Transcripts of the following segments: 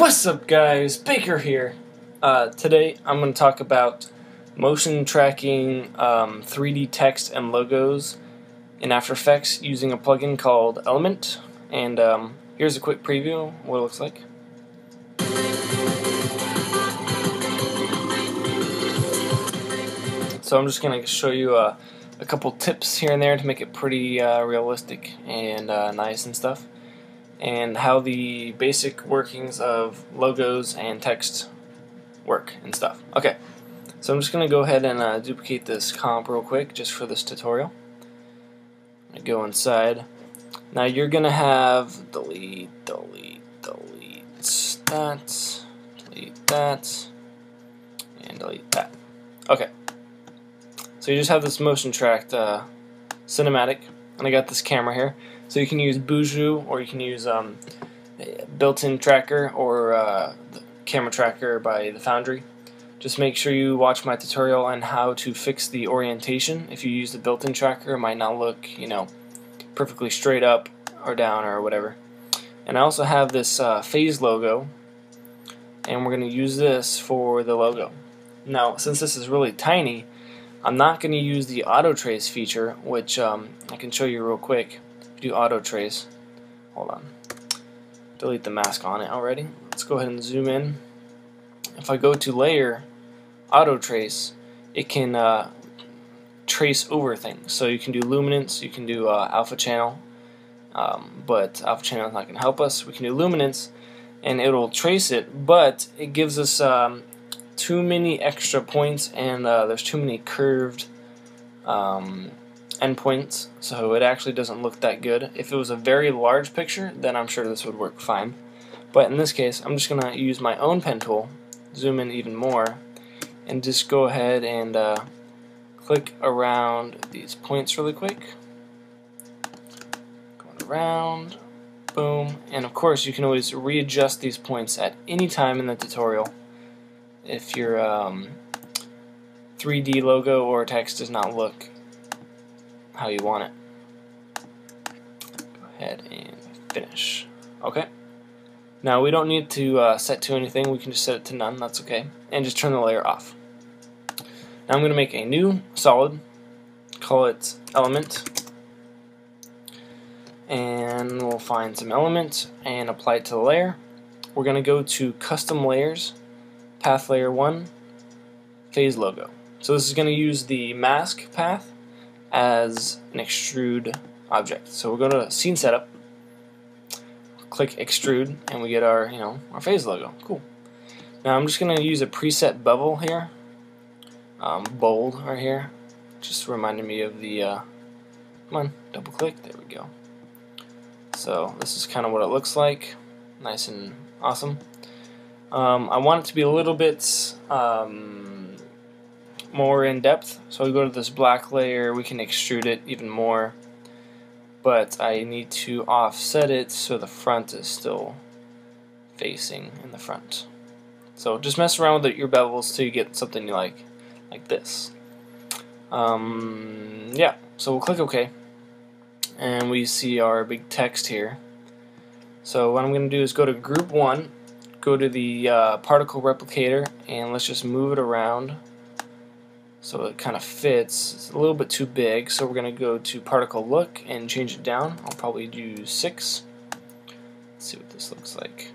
What's up guys, Baker here. Uh, today I'm going to talk about motion tracking um, 3D text and logos in After Effects using a plugin called Element and um, here's a quick preview of what it looks like. So I'm just going to show you uh, a couple tips here and there to make it pretty uh, realistic and uh, nice and stuff and how the basic workings of logos and text work and stuff. Okay, so I'm just going to go ahead and uh, duplicate this comp real quick just for this tutorial. Go inside. Now you're going to have delete, delete, delete that, delete that, and delete that. Okay, so you just have this motion tracked uh, cinematic, and I got this camera here. So you can use Boujou or you can use um, built-in tracker or uh, camera tracker by the Foundry. Just make sure you watch my tutorial on how to fix the orientation. If you use the built-in tracker, it might not look, you know, perfectly straight up or down or whatever. And I also have this uh, phase logo, and we're going to use this for the logo. Now, since this is really tiny, I'm not going to use the auto trace feature, which um, I can show you real quick do auto trace. Hold on. Delete the mask on it already. Let's go ahead and zoom in. If I go to layer, auto trace, it can uh, trace over things. So you can do luminance, you can do uh, alpha channel, um, but alpha channel is not going to help us. We can do luminance, and it'll trace it, but it gives us um, too many extra points, and uh, there's too many curved um, endpoints, so it actually doesn't look that good. If it was a very large picture, then I'm sure this would work fine. But in this case, I'm just going to use my own pen tool, zoom in even more, and just go ahead and uh, click around these points really quick. Going around, boom, and of course you can always readjust these points at any time in the tutorial if your um, 3D logo or text does not look how you want it. Go ahead and finish. Okay. Now we don't need to uh, set to anything, we can just set it to none, that's okay. And just turn the layer off. Now I'm going to make a new solid, call it element, and we'll find some element and apply it to the layer. We're going to go to custom layers, path layer 1, phase logo. So this is going to use the mask path as an extrude object. So we're going to scene setup, click extrude, and we get our, you know, our phase logo. Cool. Now I'm just going to use a preset bevel here, um, bold right here, just reminded me of the, uh, come on, double click, there we go. So this is kind of what it looks like, nice and awesome. Um, I want it to be a little bit um, more in depth. So we go to this black layer, we can extrude it even more. But I need to offset it so the front is still facing in the front. So just mess around with your bevels till you get something you like, like this. Um, yeah, so we'll click OK. And we see our big text here. So what I'm going to do is go to group 1, go to the uh, particle replicator, and let's just move it around so it kind of fits. It's a little bit too big, so we're going to go to particle look and change it down. I'll probably do 6. Let's see what this looks like.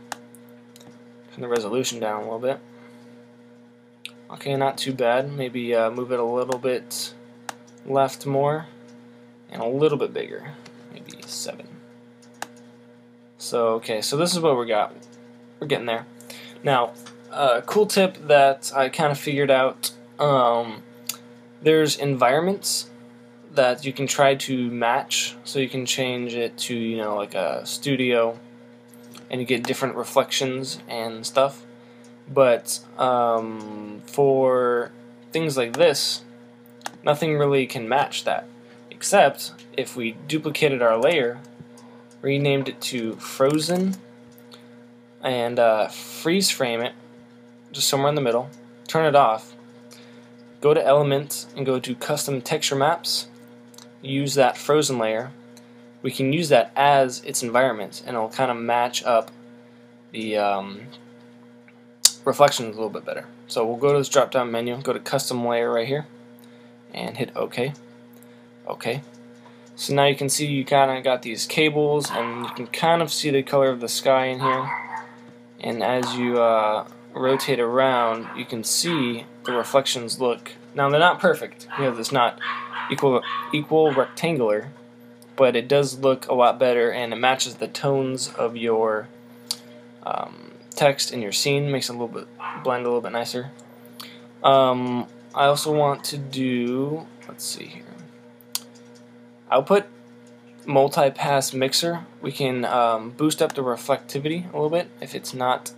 Turn the resolution down a little bit. Okay, not too bad. Maybe uh, move it a little bit left more and a little bit bigger. Maybe 7. So, okay, so this is what we got. We're getting there. Now, a uh, cool tip that I kind of figured out um, there's environments that you can try to match, so you can change it to, you know, like a studio, and you get different reflections and stuff. But um, for things like this, nothing really can match that, except if we duplicated our layer, renamed it to frozen, and uh, freeze frame it, just somewhere in the middle, turn it off, go to Elements and go to Custom Texture Maps, use that frozen layer. We can use that as its environment and it'll kind of match up the, um, reflection is a little bit better. So we'll go to this drop down menu, go to custom layer right here, and hit OK. OK. So now you can see you kind of got these cables, and you can kind of see the color of the sky in here. And as you uh, rotate around, you can see the reflections look. Now they're not perfect because it's not equal equal rectangular, but it does look a lot better, and it matches the tones of your um, text in your scene. Makes it a little bit blend a little bit nicer. Um, I also want to do. Let's see here. Output multi-pass mixer. We can um, boost up the reflectivity a little bit if it's not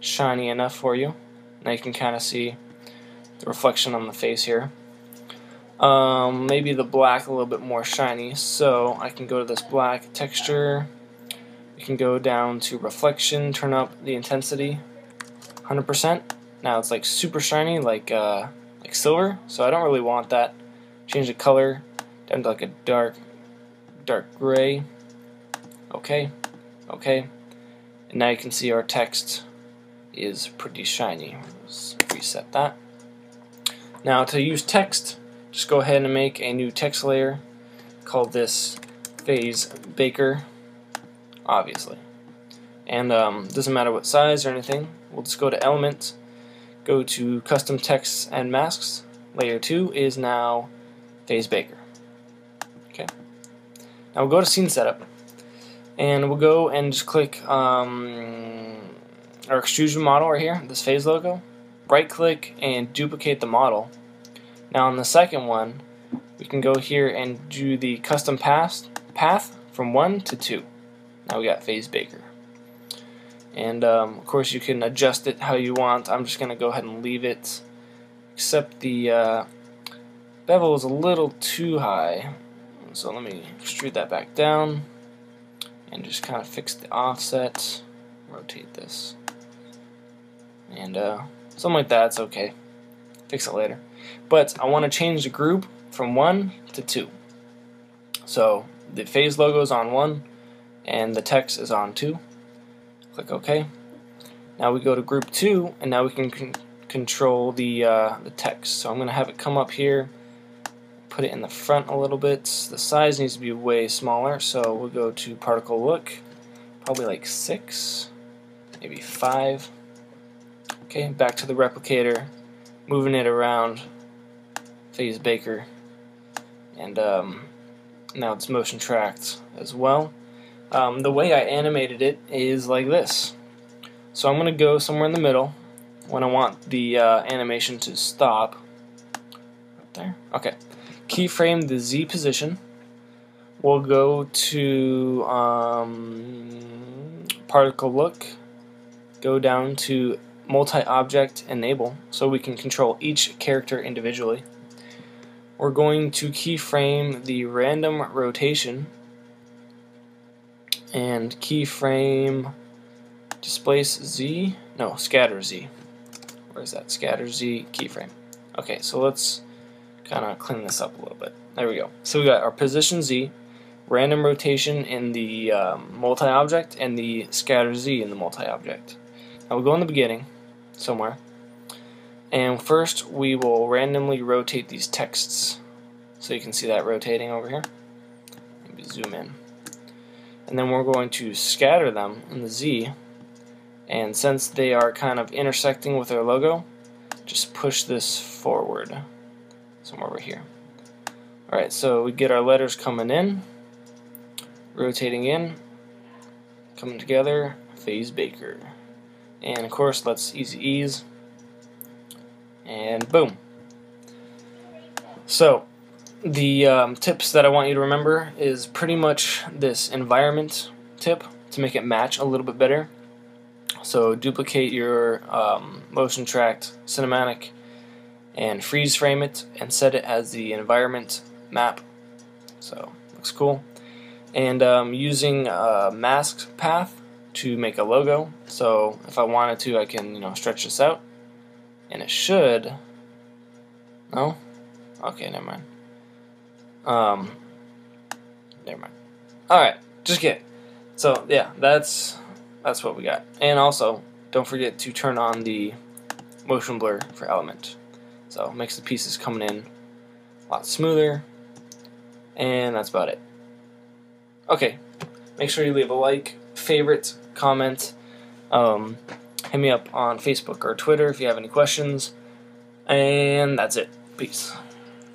shiny enough for you. Now you can kind of see the reflection on the face here. Um, maybe the black a little bit more shiny, so I can go to this black texture. We can go down to reflection, turn up the intensity, 100%. Now it's like super shiny, like uh, like silver, so I don't really want that. Change the color down to like a dark, dark gray. Okay, okay. And now you can see our text is pretty shiny. Let's reset that. Now to use text, just go ahead and make a new text layer. Call this phase baker, obviously. And um, doesn't matter what size or anything. We'll just go to element, go to custom text and masks. Layer 2 is now phase baker. Okay. Now we'll go to scene setup and we'll go and just click um, our extrusion model right here, this phase logo. Right click and duplicate the model. Now on the second one, we can go here and do the custom path, path from 1 to 2. Now we got phase baker. And um, of course you can adjust it how you want. I'm just going to go ahead and leave it, except the uh, bevel is a little too high. So let me extrude that back down and just kind of fix the offset. Rotate this. And uh, something like that, that's okay. Fix it later. But I want to change the group from 1 to 2. So the phase logo is on 1 and the text is on 2. Click OK. Now we go to group 2 and now we can con control the, uh, the text. So I'm going to have it come up here put it in the front a little bit. The size needs to be way smaller, so we'll go to particle look, probably like 6, maybe 5. Okay, back to the replicator, moving it around, phase baker, and um, now it's motion tracked as well. Um, the way I animated it is like this. So I'm going to go somewhere in the middle when I want the uh, animation to stop. Right there. Okay keyframe the Z position. We'll go to um, particle look, go down to multi-object enable so we can control each character individually. We're going to keyframe the random rotation and keyframe displace Z, no, scatter Z. Where's that? Scatter Z keyframe. Okay, so let's kind of clean this up a little bit. There we go. So we got our position Z, random rotation in the um, multi-object, and the scatter Z in the multi-object. Now we'll go in the beginning, somewhere, and first we will randomly rotate these texts. So you can see that rotating over here. Maybe zoom in. And then we're going to scatter them in the Z, and since they are kind of intersecting with our logo, just push this forward somewhere over here. Alright, so we get our letters coming in, rotating in, coming together, phase baker. And of course, let's easy ease, and boom. So, the um, tips that I want you to remember is pretty much this environment tip to make it match a little bit better. So duplicate your um, motion tracked cinematic and freeze frame it and set it as the environment map. So looks cool. And um, using a mask path to make a logo. So if I wanted to, I can you know stretch this out, and it should. No, okay, never mind. Um, never mind. All right, just get. So yeah, that's that's what we got. And also, don't forget to turn on the motion blur for element. So it makes the pieces coming in a lot smoother. And that's about it. Okay, make sure you leave a like, favorite, comment. Um, hit me up on Facebook or Twitter if you have any questions. And that's it. Peace.